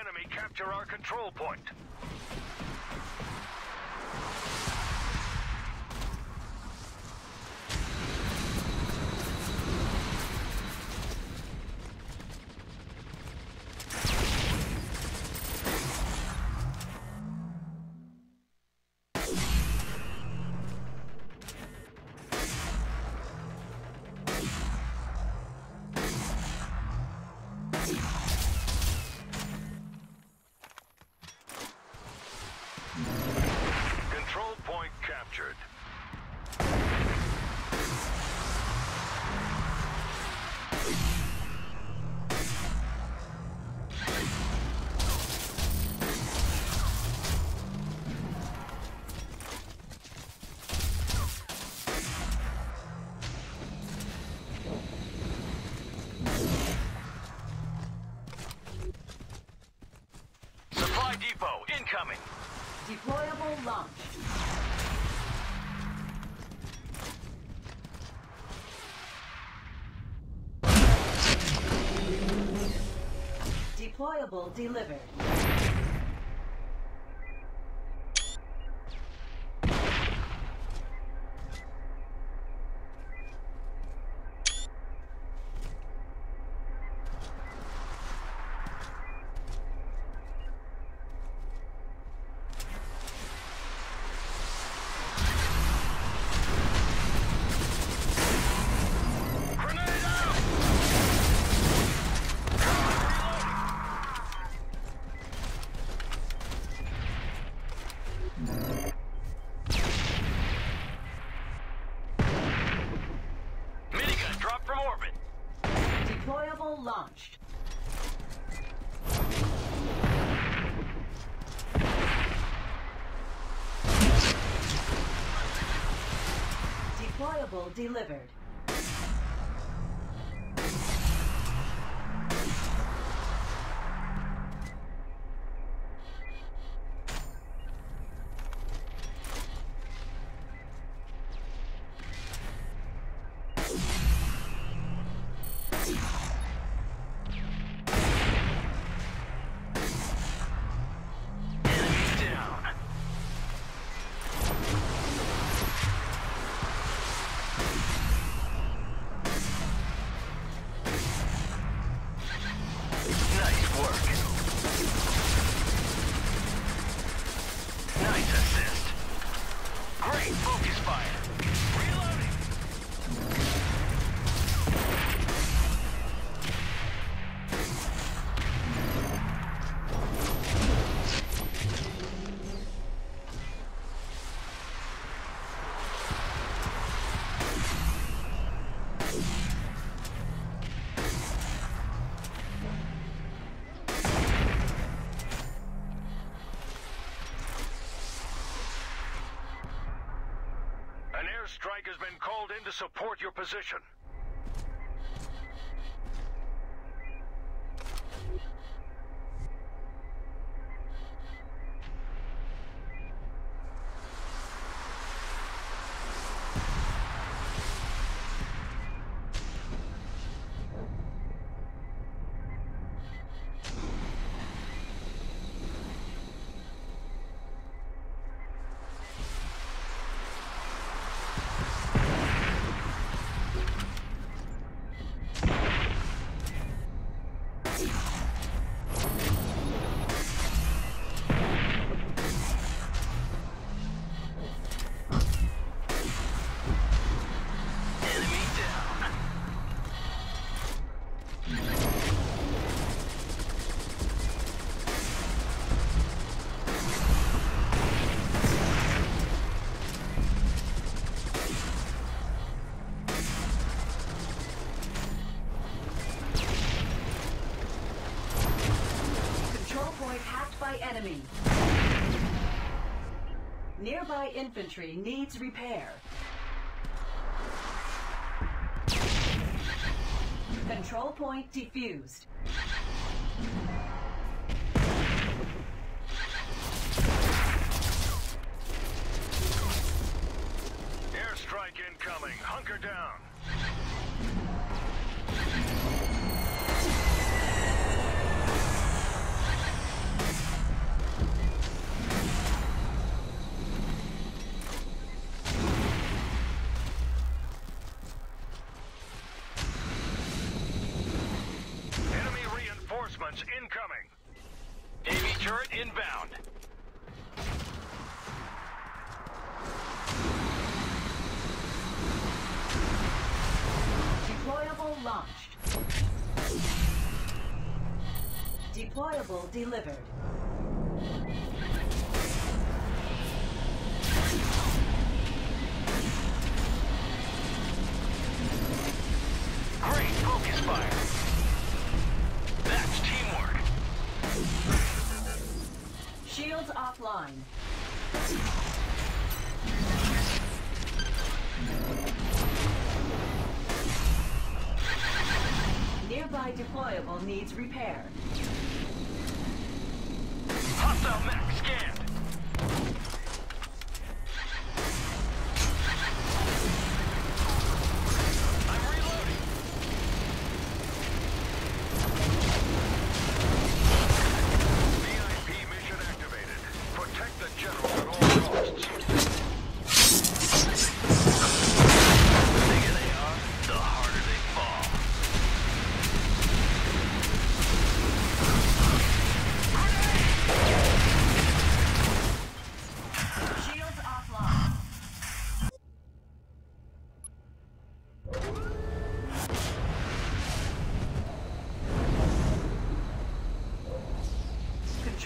Enemy capture our control point. Depot incoming. Deployable launched. Deployable delivered. Deployable launched. Deployable delivered. An airstrike has been called in to support your position. Enemy. Nearby infantry needs repair. Control point defused. Airstrike incoming. Hunker down. Deployable delivered. Great focus fire. That's teamwork. Shields offline. Nearby deployable needs repair. Hostile mech scanned.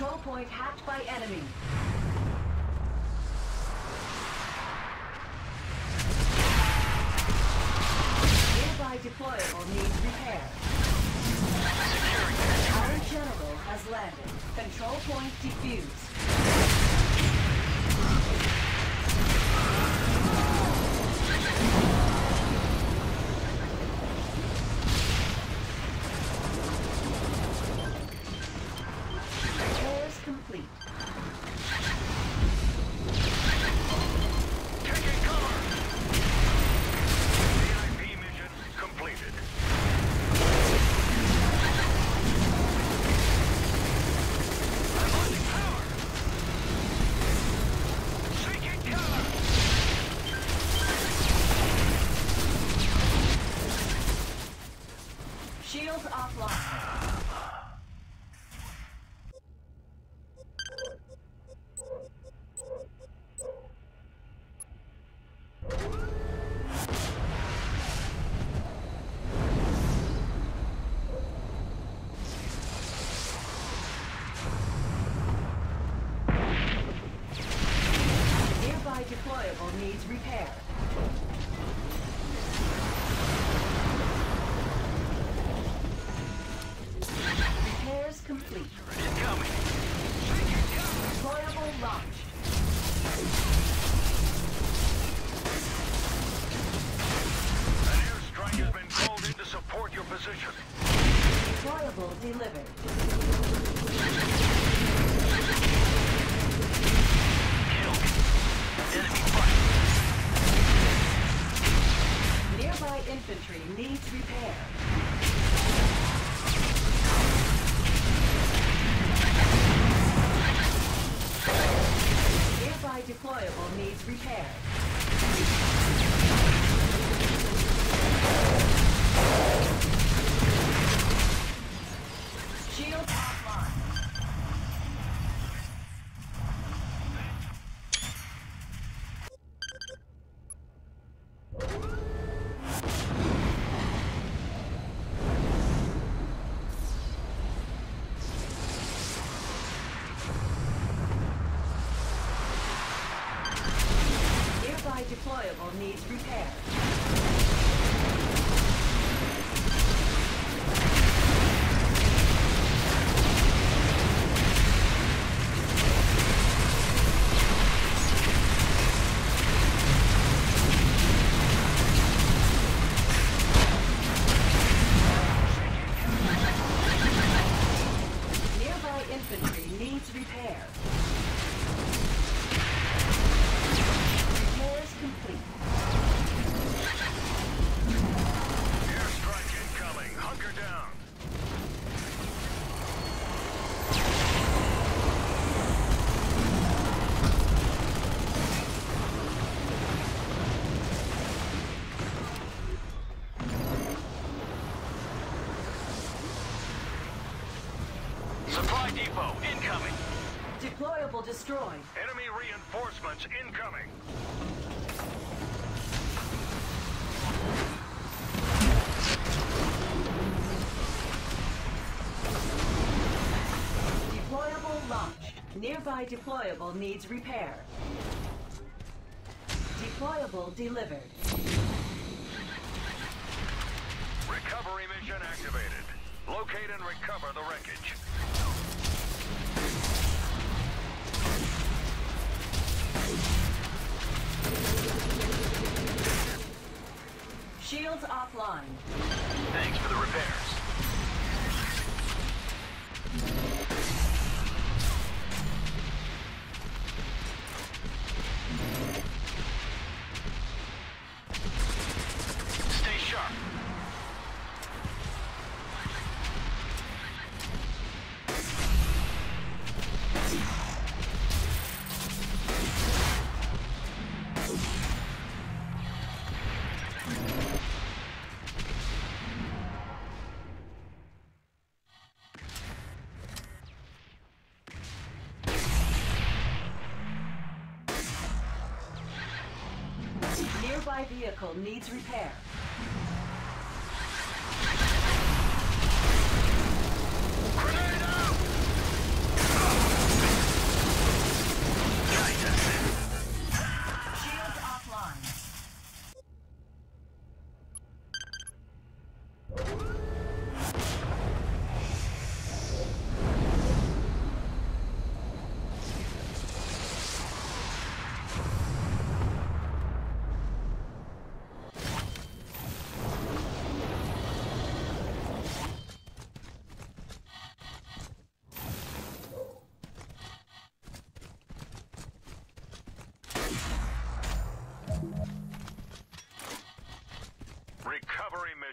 Control point hacked by enemy. Nearby deployable needs repair. Our general has landed. Control point defused. half. Nearby depot, incoming. Deployable destroyed. Enemy reinforcements incoming. Deployable launched. Nearby deployable needs repair. Deployable delivered. Recovery mission activated. Locate and recover the wreckage. Shields offline. Nearby vehicle needs repair. Grenade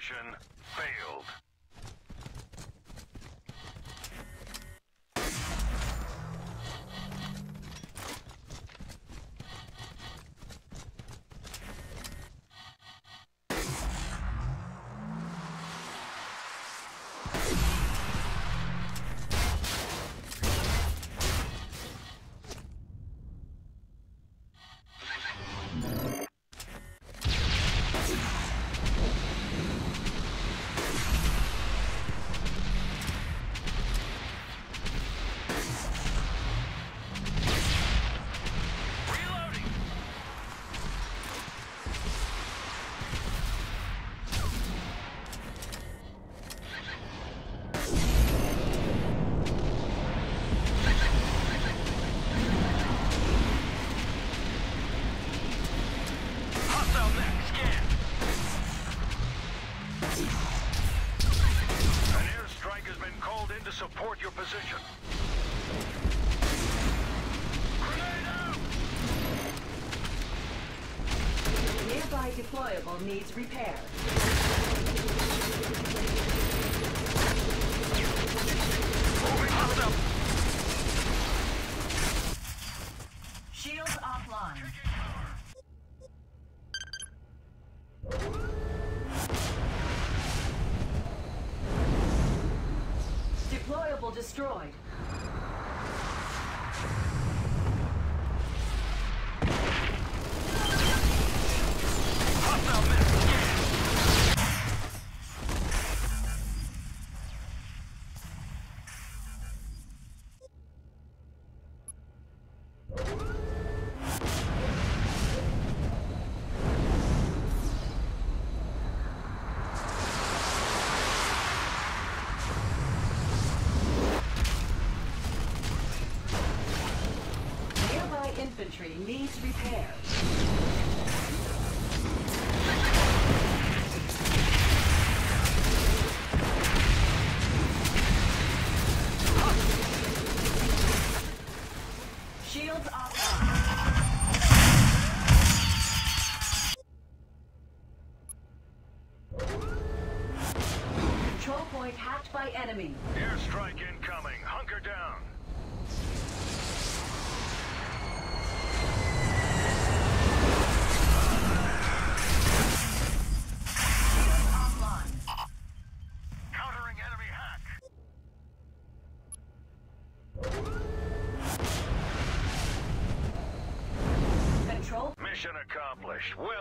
mission failed. Deployable needs repair. Moving hostile. Infantry needs repair. Shields offline. Control point hacked by enemy. Airstrike incoming. Hunker down. Well